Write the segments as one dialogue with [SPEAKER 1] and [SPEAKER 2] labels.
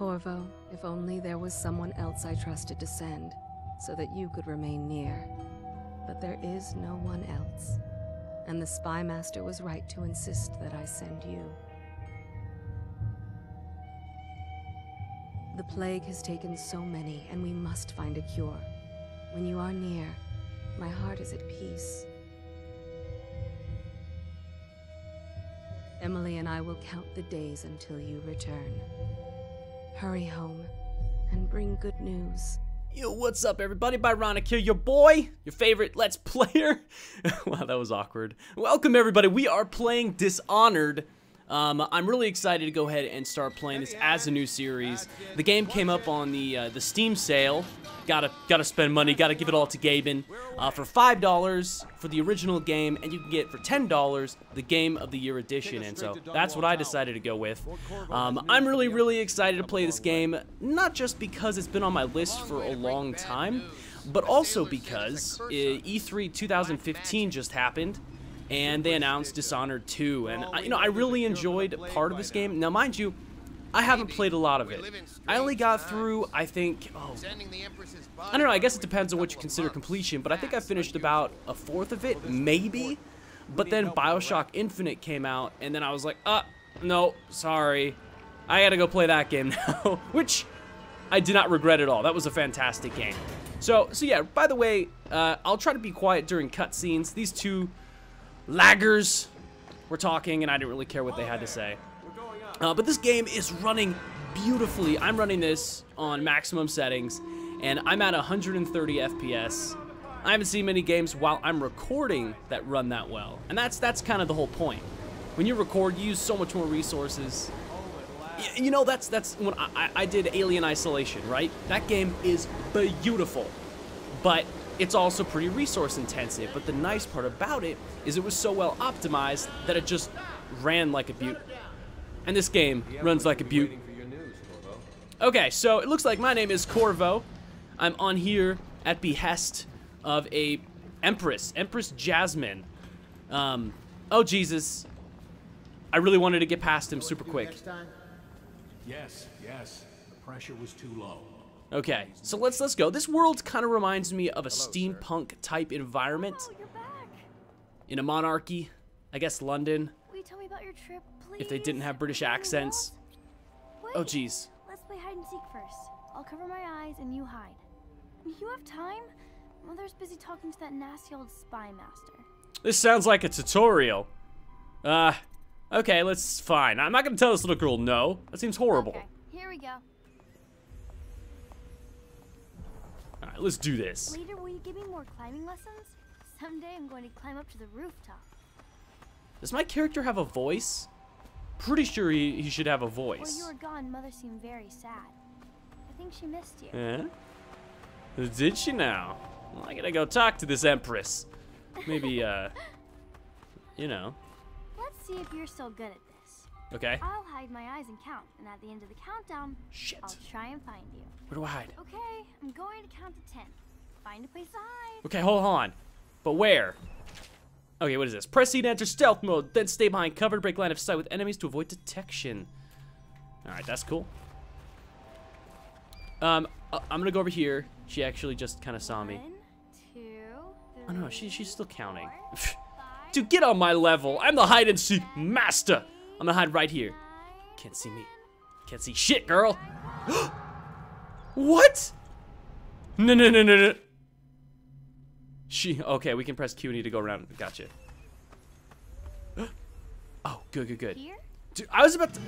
[SPEAKER 1] Corvo, if only there was someone else I trusted to send, so that you could remain near. But there is no one else. And the Spy Master was right to insist that I send you. The plague has taken so many, and we must find a cure. When you are near, my heart is at peace. Emily and I will count the days until you return. Hurry home and bring good news.
[SPEAKER 2] Yo, what's up, everybody? Byronyk here, your boy, your favorite Let's Player. wow, that was awkward. Welcome, everybody. We are playing Dishonored. Um, I'm really excited to go ahead and start playing this as a new series. The game came up on the uh, the Steam sale. Gotta gotta spend money. Gotta give it all to Gaben uh, for five dollars for the original game, and you can get for ten dollars the Game of the Year edition. And so that's what I decided to go with. Um, I'm really really excited to play this game, not just because it's been on my list for a long time, but also because uh, E3 2015 just happened and they announced Dishonored 2, and I, you know I really enjoyed part of this game. Now, mind you, I haven't played a lot of it. I only got through, I think, oh, I don't know. I guess it depends on what you consider completion, but I think I finished about a fourth of it, maybe. But then Bioshock Infinite came out, and then I was like, uh, no, sorry, I gotta go play that game now, which I did not regret at all. That was a fantastic game. So, so yeah. By the way, uh, I'll try to be quiet during cutscenes. These two laggers were talking, and I didn't really care what they had to say. Uh, but this game is running beautifully. I'm running this on maximum settings, and I'm at 130 FPS. I haven't seen many games while I'm recording that run that well, and that's that's kind of the whole point. When you record, you use so much more resources. Y you know, that's that's when I, I did Alien Isolation, right? That game is beautiful, but it's also pretty resource intensive. But the nice part about it is it was so well optimized that it just ran like a beaut. And this game runs like a beaut. Okay, so it looks like my name is Corvo. I'm on here at behest of a Empress, Empress Jasmine. Um, oh Jesus. I really wanted to get past him super quick.
[SPEAKER 3] Yes, yes. The pressure was too low.
[SPEAKER 2] Okay, so let's let's go. This world kind of reminds me of a steampunk type environment.
[SPEAKER 4] Oh, you're back.
[SPEAKER 2] In a monarchy, I guess London.
[SPEAKER 4] Will you tell me about your trip, please?
[SPEAKER 2] If they didn't have British accents.
[SPEAKER 4] world?
[SPEAKER 2] Oh
[SPEAKER 4] Wait,
[SPEAKER 2] jeez.
[SPEAKER 4] Let's play hide and seek first. I'll cover my eyes and you hide. You have time? Mother's busy talking to that nasty old spy master.
[SPEAKER 2] This sounds like a tutorial. Uh, okay, let's fine. I'm not gonna tell this little girl no. That seems horrible.
[SPEAKER 4] Okay, here we go.
[SPEAKER 2] Let's do this.
[SPEAKER 4] Later, will you give me more climbing lessons? Someday I'm going to climb up to the rooftop.
[SPEAKER 2] Does my character have a voice? Pretty sure he, he should have a
[SPEAKER 4] While
[SPEAKER 2] voice.
[SPEAKER 4] you were gone, Mother seemed very sad. I think she missed you.
[SPEAKER 2] Eh? Did she now? Well, I gotta go talk to this empress. Maybe, uh, you know.
[SPEAKER 4] Let's see if you're still good at this.
[SPEAKER 2] Okay.
[SPEAKER 4] I'll hide my eyes and count, and at the end of the countdown,
[SPEAKER 2] Shit.
[SPEAKER 4] I'll try and find you.
[SPEAKER 2] Where do I hide?
[SPEAKER 4] Okay, I'm going to count to ten. Find a place to hide.
[SPEAKER 2] Okay, hold on. But where? Okay, what is this? Press C to enter stealth mode, then stay behind cover to break line of sight with enemies to avoid detection. Alright, that's cool. Um, uh, I'm gonna go over here. She actually just kind of saw me.
[SPEAKER 4] One, two,
[SPEAKER 2] Oh no, she,
[SPEAKER 4] three,
[SPEAKER 2] she's still counting. Dude, get on my level. I'm the hide and seek master. I'm gonna hide right here. Can't see me. Can't see shit, girl. what? No, no, no, no, no. She, okay, we can press Q and E to go around. Gotcha. oh, good, good, good.
[SPEAKER 4] Here?
[SPEAKER 2] Dude, I was about to.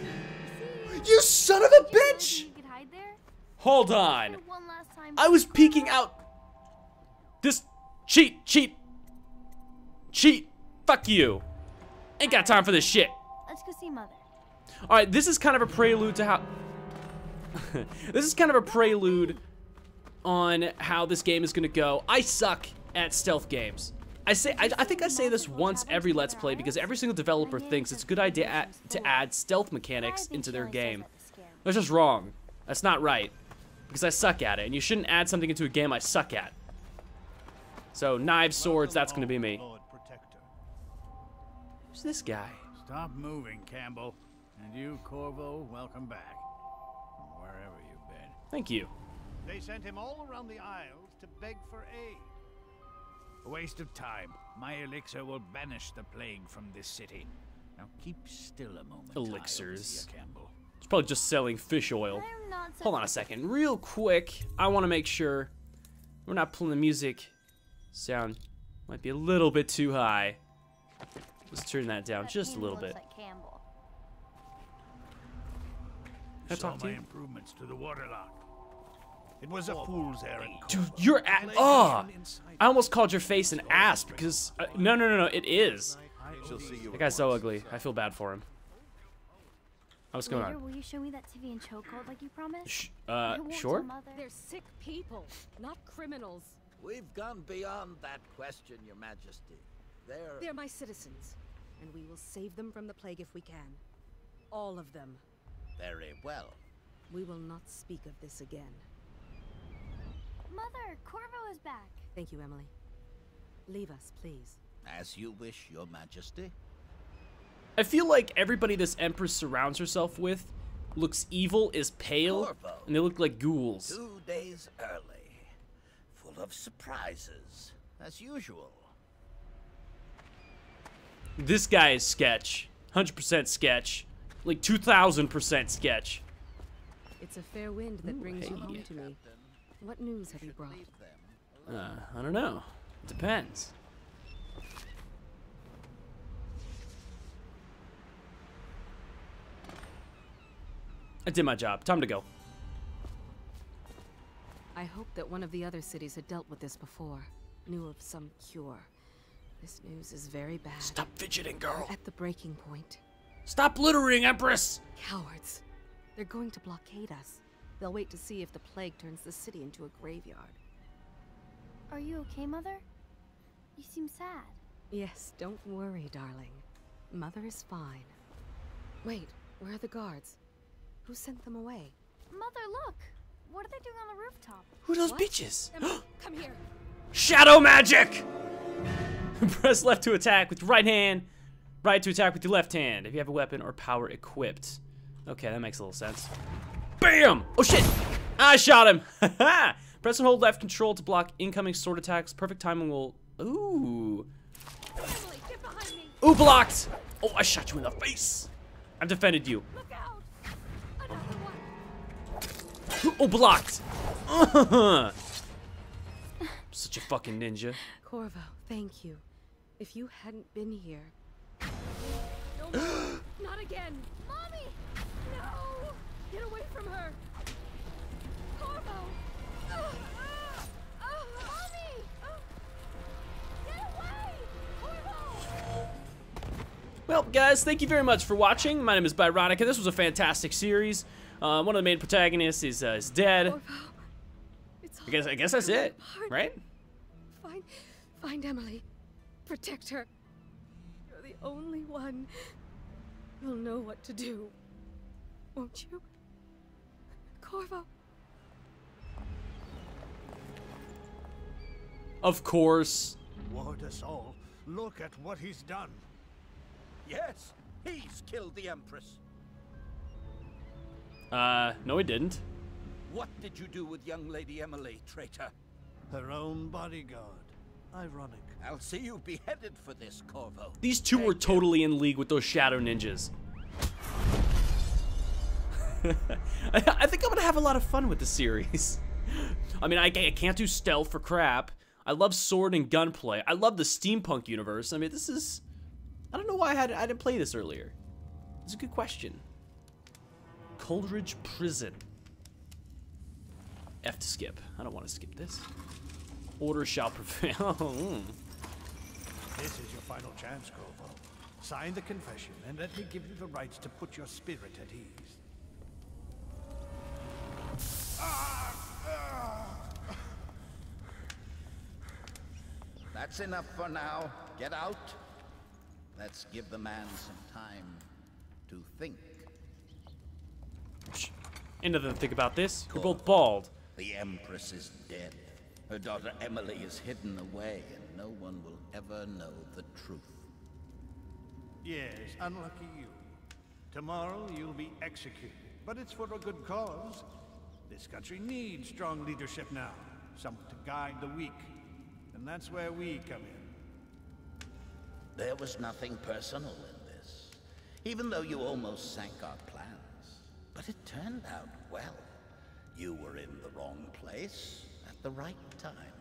[SPEAKER 2] You son of a
[SPEAKER 4] Did you imagine
[SPEAKER 2] bitch!
[SPEAKER 4] You could hide there?
[SPEAKER 2] Hold on.
[SPEAKER 4] For one last time,
[SPEAKER 2] I was peeking out. This cheat, cheat, cheat. Fuck you. Ain't got time for this shit.
[SPEAKER 4] Let's go see Mother.
[SPEAKER 2] All right, this is kind of a prelude to how. this is kind of a prelude on how this game is gonna go. I suck at stealth games. I say I, I think I say this once every Let's Play because every single developer thinks it's a good idea to add stealth mechanics into their game.
[SPEAKER 4] to.
[SPEAKER 2] That's just wrong. That's not right. Because I suck at it, and you shouldn't add something into a game I suck at. So knives, swords, that's gonna be me. Who's this guy?
[SPEAKER 3] Stop moving, Campbell. And you, Corvo, welcome back. From wherever
[SPEAKER 2] Thank you.
[SPEAKER 5] They sent him all around the Isles to beg for aid. A waste of time. My elixir will banish the plague from this city. Now keep still a moment.
[SPEAKER 2] Elixirs.
[SPEAKER 5] Tyler, Campbell.
[SPEAKER 2] It's probably just selling fish oil.
[SPEAKER 4] I'm not so
[SPEAKER 2] Hold on a second. Real quick, I want to make sure we're not pulling the music sound. Might be a little bit too high. Let's turn that down
[SPEAKER 4] That
[SPEAKER 2] just a little bit.
[SPEAKER 4] Like Campbell.
[SPEAKER 2] I
[SPEAKER 5] Saw
[SPEAKER 2] talk to
[SPEAKER 5] my
[SPEAKER 2] you?
[SPEAKER 5] improvements to the waterlock. It was a fool's errand.
[SPEAKER 2] Dude, you're at. Oh! I almost called your face an ass because. Uh, no, no, no, no. It is. That guy's so ugly. I feel bad for him. What's going
[SPEAKER 4] Later,
[SPEAKER 2] on?
[SPEAKER 4] will you show me that Tyvian chokehold like you promised?
[SPEAKER 2] Sh- uh,
[SPEAKER 4] won't
[SPEAKER 2] sure.
[SPEAKER 1] They're sick people, not criminals.
[SPEAKER 6] We've gone beyond that question, Your Majesty. They're...
[SPEAKER 1] They're my citizens, and we will save them from the plague if we can. All of them.
[SPEAKER 6] very well.
[SPEAKER 1] We will not speak of this again.
[SPEAKER 4] Mother, Corvo is back.
[SPEAKER 1] Thank you, Emily. Leave us, please.
[SPEAKER 6] As you wish, Your Majesty.
[SPEAKER 2] I feel like everybody this Empress surrounds herself with looks evil, is pale,
[SPEAKER 6] Corvo.
[SPEAKER 2] and they look like ghouls.
[SPEAKER 6] Two days early. Full of surprises, as usual.
[SPEAKER 2] This guy is sketch. 100% sketch. Like 2000% sketch.
[SPEAKER 1] It's a fair wind that brings you home to me. What news have you brought?
[SPEAKER 2] Uh, I don't know. It depends. I did my job. Time to go.
[SPEAKER 1] I hope that one of the other cities had dealt with this before, knew of some cure. This news is very bad.
[SPEAKER 2] Stop fidgeting, girl.
[SPEAKER 1] At the breaking point.
[SPEAKER 2] Stop littering, Empress.
[SPEAKER 1] Cowards. They're going to blockade us. They'll wait to see if the plague turns the city into a graveyard.
[SPEAKER 4] Are you okay, Mother? You seem sad.
[SPEAKER 1] Yes, don't worry, darling. Mother is fine. Wait, where are the guards? Who sent them away?
[SPEAKER 4] Mother, look! What are they doing on the rooftop?
[SPEAKER 2] Who are those
[SPEAKER 1] What?
[SPEAKER 2] bitches?
[SPEAKER 1] Come here.
[SPEAKER 2] Shadow magic! Press left to attack with your right hand, right to attack with your left hand if you have a weapon or power equipped. Okay, that makes a little sense. BAM! Oh shit! I shot him! Press and hold left control to block incoming sword attacks. Perfect timing will. Ooh.
[SPEAKER 1] Emily, get behind me!
[SPEAKER 2] Ooh, blocked! Oh, I shot you in the face! I've defended you.
[SPEAKER 1] Look out! Another one!
[SPEAKER 2] Oh, blocked! Such a fucking ninja.
[SPEAKER 1] Corvo, thank you. If you hadn't been here. No more! Not again!
[SPEAKER 4] Mommy!
[SPEAKER 1] No! Get away from her! Corvo!
[SPEAKER 4] Ah! Ah! Mommy! Ah! Get away! Corvo!
[SPEAKER 2] Well, guys, thank you very much for watching. My name is Byronica. This was a fantastic series. Uh, one of the main protagonists is, uh, is dead.
[SPEAKER 1] Corvo! It's
[SPEAKER 2] I guess I guess that's it, right?
[SPEAKER 1] Find, find Emily. Protect her. You're the only one who'll know what to do. Won't you? Corvo.
[SPEAKER 2] Of course.
[SPEAKER 5] Ward us all. Look at what he's done.
[SPEAKER 6] Yes, he's killed the Empress.
[SPEAKER 2] Uh, no, he didn't.
[SPEAKER 6] What did you do with young Lady Emily, traitor?
[SPEAKER 5] Her own bodyguard. Ironic.
[SPEAKER 6] I'll see you beheaded for this, Corvo.
[SPEAKER 2] These two were totally in league with those shadow ninjas. I, think I'm gonna have a lot of fun with the series. I mean, I, I can't do stealth for crap. I love sword and gunplay. I love the steampunk universe. I mean, this is. I don't know why I, had, I didn't play this earlier. It's a good question. Coldridge Prison. F to skip. I don't want to skip this. Order shall prevail. Hmm.
[SPEAKER 5] This is your final chance, Corvo. Sign the confession and let me give you the rights to put your spirit at ease.
[SPEAKER 6] That's enough for now. Get out. Let's give the man some time to think.
[SPEAKER 2] Ain't nothing to think about this. You're both bald.
[SPEAKER 6] The Empress is dead. Her daughter Emily is hidden away, and no one will ever know the truth.
[SPEAKER 5] Yes, unlucky you. Tomorrow you'll be executed, but it's for a good cause. This country needs strong leadership now, someone to guide the weak. And that's where we come in.
[SPEAKER 6] There was nothing personal in this, even though you almost sank our plans. But it turned out well. You were in the wrong place at the right time.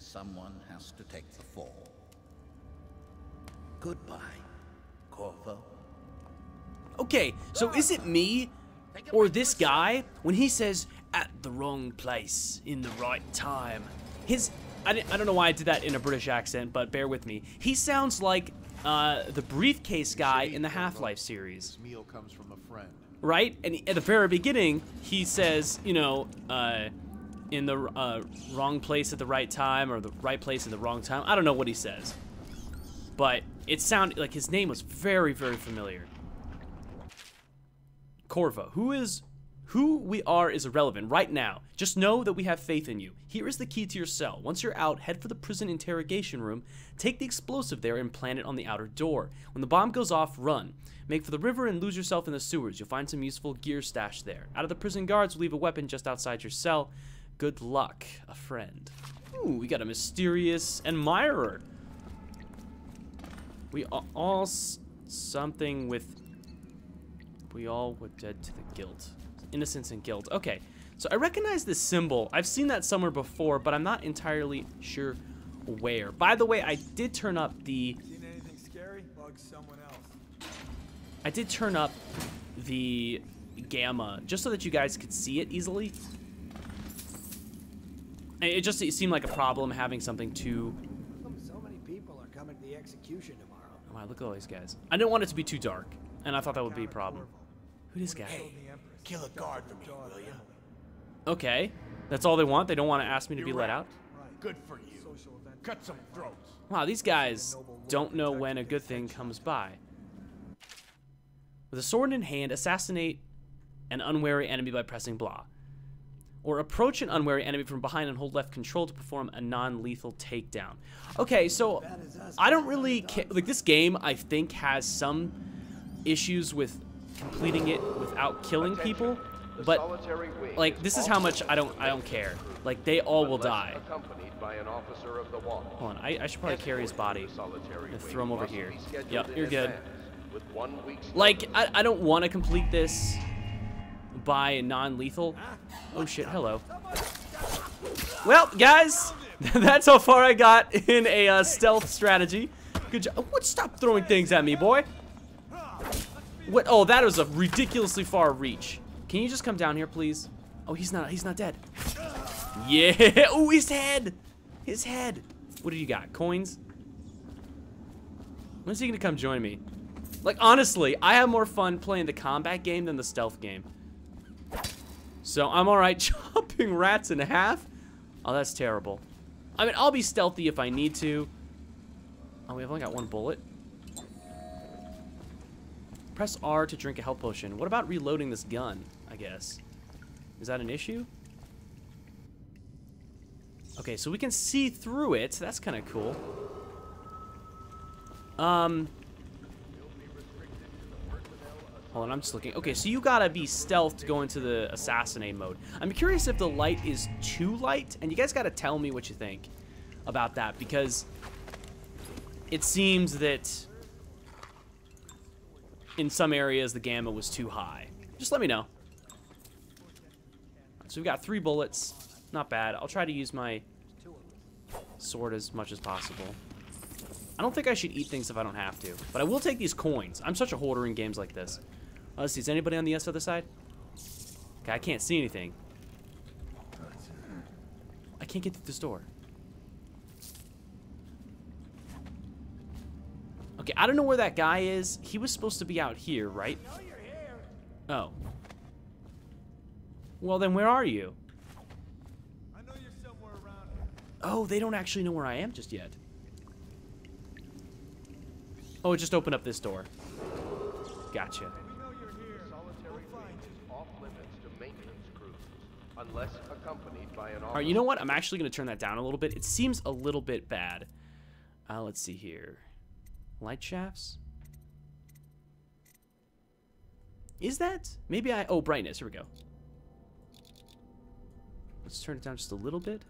[SPEAKER 6] Someone has to take the fall. Goodbye, Corvo.
[SPEAKER 2] Okay, so is it me or this guy when he says at the wrong place in the right time? His I, didn't- I don't know why I did that in a British accent, but bear with me. He sounds like uh, the briefcase guy in the Half-Life series,
[SPEAKER 7] This meal comes from a friend.
[SPEAKER 2] right? And at the very beginning, he says, you know, uh, in the uh, wrong place at the right time or the right place at the wrong time. I don't know what he says, but it sounded like his name was very, very familiar. Corvo, who is who we are is irrelevant right now. Just know that we have faith in you. Here is the key to your cell. Once you're out, head for the prison interrogation room, take the explosive there and plant it on the outer door. When the bomb goes off, run. Make for the river and lose yourself in the sewers. You'll find some useful gear stashed there. Out of the prison guards leave a weapon just outside your cell. Good luck, a friend. Ooh, we got a mysterious admirer. We all, all s- something with we all were dead to the guilt. Innocence and guilt. Okay, so I recognize this symbol. I've seen that somewhere before, but I'm not entirely sure where. By the way, I did turn up the...
[SPEAKER 8] Seen anything scary? Bug someone else.
[SPEAKER 2] I did turn up the gamma, just so that you guys could see it easily. It it just it seemed like a problem having something too...
[SPEAKER 8] So many people are coming to the execution tomorrow.
[SPEAKER 2] Oh, wow, look at all these guys. I didn't want it to be too dark, and I thought that would be a problem. Who this guy?
[SPEAKER 8] Kill a guard for me, will you?
[SPEAKER 2] Okay, that's all they want? They don't want to ask me to be let out?
[SPEAKER 3] Good for you. Cut some throats.
[SPEAKER 2] Wow, these guys don't know when a good thing comes by. With a sword in hand, assassinate an unwary enemy by pressing blah. Or approach an unwary enemy from behind and hold left control to perform a non-lethal takedown. Okay, so I don't really ca- like this game. I think has some issues with completing it without killing people, but like this is how much I don't I don't care. Like they all will die.
[SPEAKER 9] Accompanied by an officer of the watch.
[SPEAKER 2] Hold on, I, I should probably carry his body. And throw him over here. Yep, you're good.
[SPEAKER 9] With one week's
[SPEAKER 2] Like, I, I don't want to complete this by non-lethal. Oh shit, hello. Well, guys, that's how far I got in a uh, stealth strategy. Good job. What? Stop throwing things at me, boy. What? Oh, that was a ridiculously far reach. Can you just come down here, please? Oh, he's not. He's not dead. Yeah. Oh, his head. His head. What do you got? Coins? When's he gonna come join me? Like, honestly, I have more fun playing the combat game than the stealth game. So I'm alright chopping rats in half. Oh, that's terrible. I mean, I'll be stealthy if I need to. Oh, we've only got one bullet. Press R to drink a health potion. What about reloading this gun, I guess? Is that an issue? Okay, so we can see through it. That's kind of cool. Um, Hold on, I'm just looking. Okay, so you gotta be stealth to go into the assassinate mode. I'm curious if the light is too light, and you guys gotta tell me what you think about that, because it seems that in some areas the gamma was too high. Just let me know. So we've got three bullets. Not bad. I'll try to use my sword as much as possible. I don't think I should eat things if I don't have to, but I will take these coins. I'm such a hoarder in games like this. Uh, let's see, is anybody on the S other side? Okay, I can't see anything. I can't get through this door. Okay, I don't know where that guy is. He was supposed to be out here, right? Oh. Well, then where are you?
[SPEAKER 8] I know you're somewhere around here.
[SPEAKER 2] Oh, they don't actually know where I am just yet. Oh, it just opened up this door. Gotcha.
[SPEAKER 9] Unless accompanied by an
[SPEAKER 2] All right, you know what? I'm actually going to turn that down a little bit. It seems a little bit bad. Uh, let's see here. Light shafts? Is that? Maybe I... Oh, brightness. Here we go. Let's turn it down just a little bit.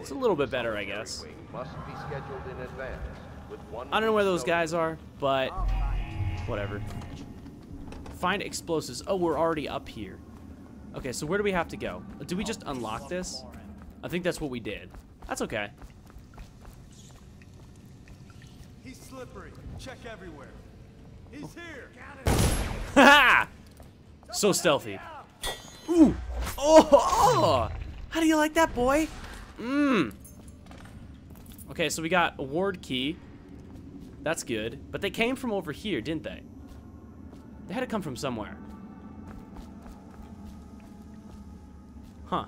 [SPEAKER 2] It's a little bit better, I guess.
[SPEAKER 9] Wing must be scheduled in advance with one
[SPEAKER 2] I don't know where those guys are, but whatever. Find explosives. Oh, we're already up here. Okay, so where do we have to go? Do we just unlock this? I think that's what we did. That's okay.
[SPEAKER 10] He's slippery. Check everywhere. He's oh. here.
[SPEAKER 2] Ha! so stealthy. Ooh. Oh, oh! How do you like that, boy? Mmm. Okay, so we got a ward key. That's good. But they came from over here, didn't they? They had to come from somewhere. Huh.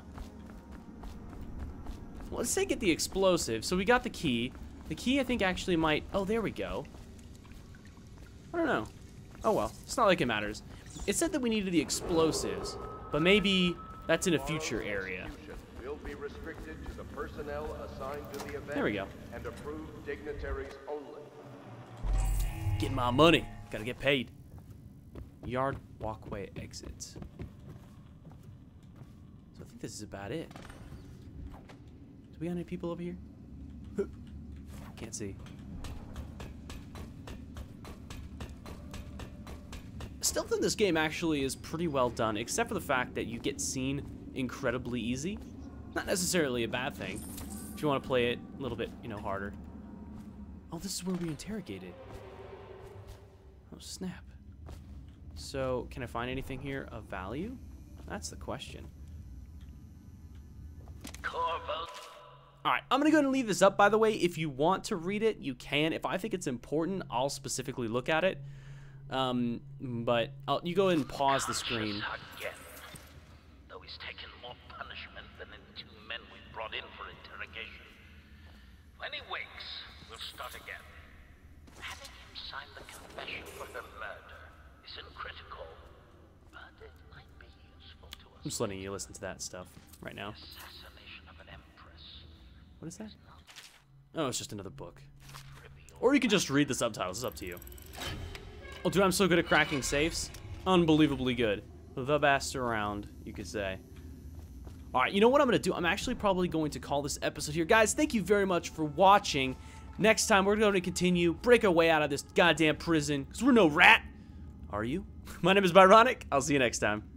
[SPEAKER 2] Well, let's say get the explosive. So we got the key. The key, I think, actually might... Oh, there we go. I don't know. Oh, well. It's not like it matters. It said that we needed the explosives. But maybe that's in a future area.
[SPEAKER 9] Will be restricted to the personnel assigned to the event
[SPEAKER 2] There we go.
[SPEAKER 9] and approved dignitaries only.
[SPEAKER 2] Get my money. Gotta get paid. Yard walkway exit. So I think this is about it. Do we have any people over here? Can't see. Stealth in this game actually is pretty well done, except for the fact that you get seen incredibly easy. Not necessarily a bad thing, if you want to play it a little bit, you know, harder. Oh, this is where we interrogated. Oh, snap. So, can I find anything here of value? That's the question. Alright, I'm going to go ahead and leave this up, by the way. If you want to read it, you can. If I think it's important, I'll specifically look at it. Um, but I'll, you go ahead and pause the screen.
[SPEAKER 11] Again. Though he's taken more punishment than the two men we brought in for interrogation. When he wakes, we'll start again. Having him sign the confession for her murder isn't critical, but it might be useful to us.
[SPEAKER 2] I'm just letting you listen to that stuff right now.
[SPEAKER 11] Assassination of an empress.
[SPEAKER 2] What is that? Oh, it's just another book. Or you can just read the subtitles. It's up to you. Oh, dude, I'm so good at cracking safes. Unbelievably good. The best around, you could say. All right, you know what I'm going to do? I'm actually probably going to call this episode here. Guys, thank you very much for watching. Next time, we're going to continue, break our way out of this goddamn prison, because we're no rat. Are you? My name is Byronyk. I'll see you next time.